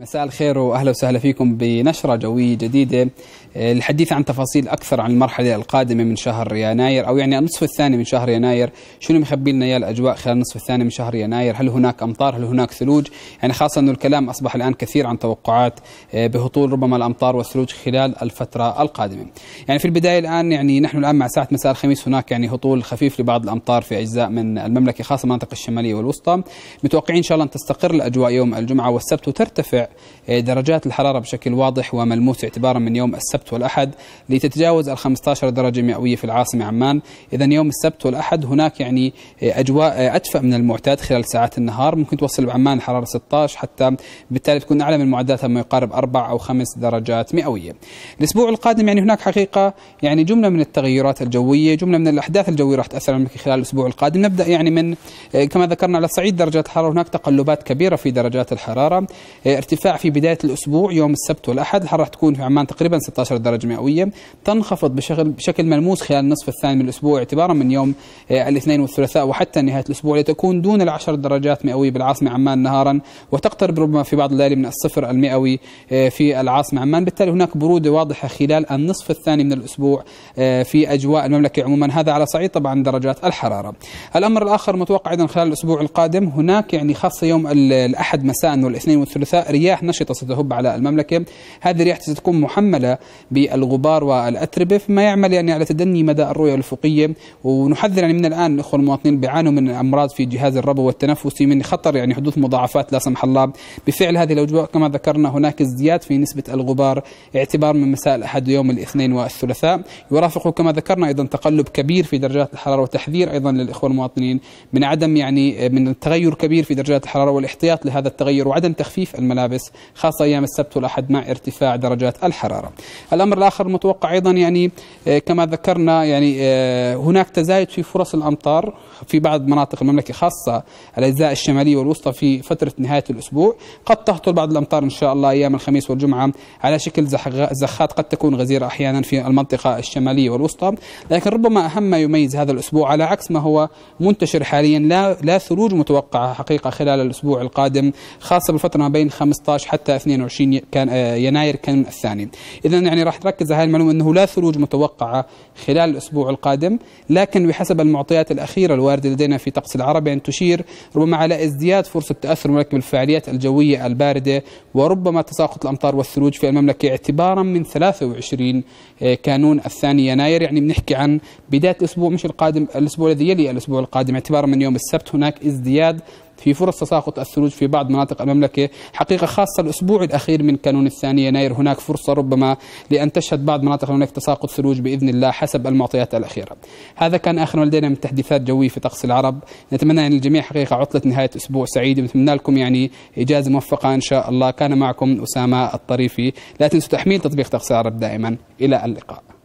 مساء الخير وأهلا وسهلا فيكم بنشرة جوية جديدة. الحديث عن تفاصيل أكثر عن المرحلة القادمة من شهر يناير أو يعني النصف الثاني من شهر يناير. شنو مخبي لنا إياه الأجواء خلال النصف الثاني من شهر يناير؟ هل هناك أمطار؟ هل هناك ثلوج؟ يعني خاصة إنه الكلام أصبح الآن كثير عن توقعات بهطول ربما الأمطار والثلوج خلال الفترة القادمة. يعني في البداية الآن يعني نحن الآن مع ساعة مساء الخميس هناك يعني هطول خفيف لبعض الأمطار في أجزاء من المملكة خاصة المناطق الشمالية والوسطى. متوقعين إن شاء الله أن تستقر الأجواء يوم الجمعة والسبت وترتفع درجات الحرارة بشكل واضح وملموس اعتبارا من يوم السبت والأحد لتتجاوز ال 15 درجة مئوية في العاصمة عمان. إذا يوم السبت والأحد هناك يعني أجواء أدفأ من المعتاد خلال ساعات النهار. ممكن توصل بعمان الحرارة 16 حتى بالتالي تكون أعلى من معداتها ما يقارب أربع أو خمس درجات مئوية. الأسبوع القادم يعني هناك حقيقة يعني جملة من التغيرات الجوية جملة من الأحداث الجوية راح تأثر على خلال الأسبوع القادم. نبدأ يعني من كما ذكرنا على صعيد درجات الحرارة هناك تقلبات كبيرة في درجات الحرارة. ارتفاع في بداية الأسبوع يوم السبت والأحد. الحرارة تكون في عمان تقريبا 16 درجة مئوية. تنخفض بشكل بشكل ملموس خلال النصف الثاني من الأسبوع اعتبارا من يوم الاثنين والثلاثاء وحتى نهاية الأسبوع. لتكون دون العشر درجات مئوية بالعاصمة عمان نهارا وتقترب ربما في بعض الليالي من الصفر المئوي في العاصمة عمان. بالتالي هناك برودة واضحة خلال النصف الثاني من الأسبوع في أجواء المملكة عموما. هذا على صعيد طبعا درجات الحرارة. الأمر الآخر متوقع أيضا خلال الأسبوع القادم. هناك يعني خاصة يوم الأحد مساء والاثنين والثلاثاء رياح نشطة ستهب على المملكة. هذه الرياح ستكون محملة بالغبار والأتربة فيما يعمل يعني على تدني مدى الرؤية الأفقية. ونحذر يعني من الآن الإخوة المواطنين بيعانوا من أمراض في جهاز الربو والتنفسي من خطر يعني حدوث مضاعفات لا سمح الله. بفعل هذه الأجواء كما ذكرنا هناك ازدياد في نسبة الغبار اعتبار من مساء الأحد ويوم الاثنين والثلاثاء. يرافقه كما ذكرنا أيضا تقلب كبير في درجات الحرارة وتحذير أيضا للإخوة المواطنين من عدم يعني من التغير كبير في درجات الحرارة والإحتياط لهذا التغير وعدم تخفيف الملابس. خاصة أيام السبت والأحد مع ارتفاع درجات الحرارة. الأمر الآخر المتوقع أيضا يعني كما ذكرنا يعني هناك تزايد في فرص الأمطار في بعض مناطق المملكة خاصة الأجزاء الشمالية والوسطى في فترة نهاية الأسبوع. قد تهطل بعض الأمطار إن شاء الله أيام الخميس والجمعة على شكل زخات قد تكون غزيرة أحيانا في المنطقة الشمالية والوسطى. لكن ربما أهم ما يميز هذا الأسبوع على عكس ما هو منتشر حاليا لا لا ثلوج متوقعة حقيقة خلال الأسبوع القادم خاصة بالفترة ما بين 15 حتى 22 كان يناير كان الثاني. إذا يعني راح تركز على المعلومة أنه لا ثلوج متوقعة خلال الأسبوع القادم لكن بحسب المعطيات الأخيرة الواردة لدينا في طقس العرب يعني تشير ربما على ازدياد فرصة تأثر المملكة بالفعاليات الجوية الباردة وربما تساقط الأمطار والثلوج في المملكة اعتبارا من 23 كانون الثاني يناير. يعني بنحكي عن بداية الأسبوع مش القادم الأسبوع الذي يلي الأسبوع القادم اعتبارا من يوم السبت هناك ازدياد في فرص تساقط الثلوج في بعض مناطق المملكة. حقيقة خاصة الأسبوع الأخير من كانون الثاني يناير. هناك فرصة ربما لأن تشهد بعض مناطق المملكة تساقط ثلوج بإذن الله حسب المعطيات الأخيرة. هذا كان آخر ما لدينا من تحديثات جوية في طقس العرب. نتمنى أن الجميع حقيقة عطلة نهاية أسبوع سعيدة ونتمنى لكم يعني إجازة موفقة إن شاء الله. كان معكم أسامة الطريفي. لا تنسوا تحميل تطبيق طقس العرب دائما. إلى اللقاء.